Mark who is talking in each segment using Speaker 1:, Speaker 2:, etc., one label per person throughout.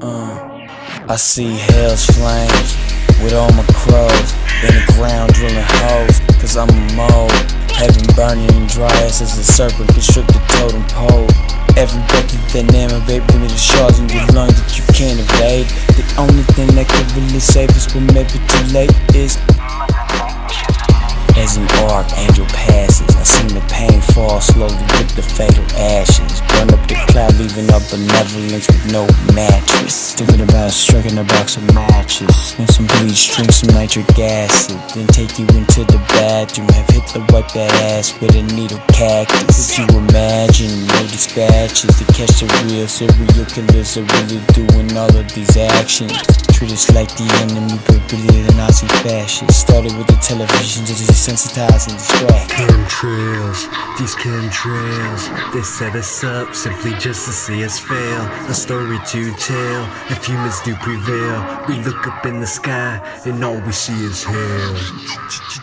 Speaker 1: Uh, I see hell's flames with all my crows in the ground drilling holes, cause I'm a mole. Heaven burning and dry as a serpent constricted totem pole. Every is dynamic, baby, with the shards in your lungs that you can't evade. The only thing that could really save us, but maybe too late, is as an archangel passes, I see the pain fall slowly with the fatal ashes. Burn up the cloud, leaving up benevolence with no mattress. Thinking about striking a box of matches. And some bleach, drink some nitric acid. Then take you into the bathroom. Have Hitler wipe that ass with a needle cactus. You imagine no dispatches to catch the real serial killers are really doing all of these actions. Treat us like the enemy, but really the Nazi fascists. Started with the television to desensitize and distract.
Speaker 2: Chemtrails, these chemtrails, they set us up simply just to see us fail. A story to tell, if humans do prevail, we look up in the sky and all we see is hell.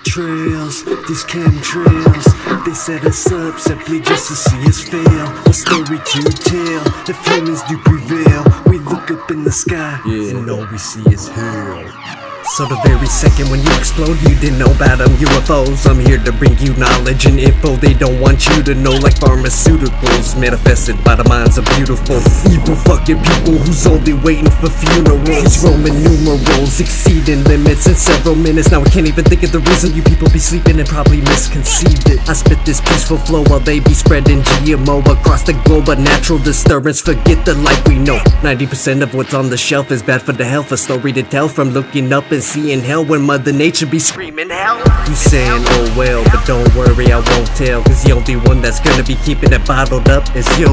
Speaker 2: Trails, these chemtrails, they set us up simply just to see us fail. A story to tell, if humans do prevail, we look up in the sky and all we see is hell. So the very second when you explode, you didn't know about them UFOs. I'm here to bring you knowledge and info they don't want you to know, like pharmaceuticals manifested by the minds of beautiful, evil fucking people who's only waiting for funerals. Roman numerals exceeding limits in several minutes. Now I can't even think of the reason you people be sleeping and probably misconceived it. I spit this peaceful flow while they be spreading GMO across the globe. A natural disturbance, forget the life we know. 90% of what's on the shelf is bad for the health. A story to tell from looking up and seeing hell when Mother Nature be screaming hell. You saying, oh well, but don't worry, I won't tell. Cause the only one that's gonna be keeping it bottled up is you.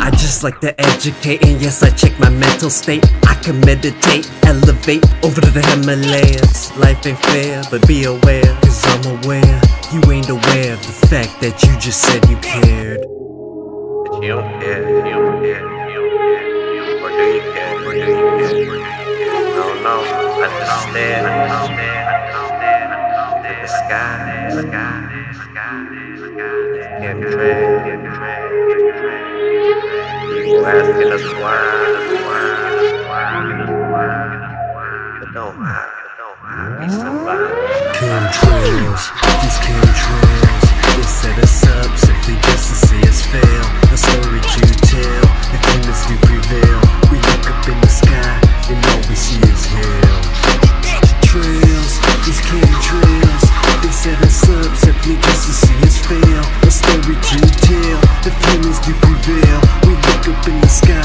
Speaker 2: I just like to educate, and yes, I check my mental state. I can meditate, elevate over to the Himalayas. Life ain't fair, but be aware, cause I'm aware. You ain't aware of the fact that you just said you cared.
Speaker 3: You don't care, you don't care, you don't care. Do you care? Do you care? No, no, understand, understand. The sky, the sky, the sky, the sky. Can't drag, can't drag, can't drag. People asking us why, why, why, why. But don't hide. Be somebody.
Speaker 2: Chemtrails, these chemtrails, they set us up simply just to see us fail. We look up in the sky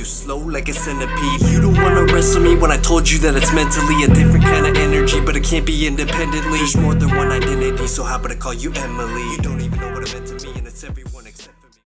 Speaker 2: You slow like a centipede. You don't wanna wrestle me when I told you that it's mentally a different kind of energy, but it can't be independently. There's more than one identity, so how about I call you Emily? You don't even know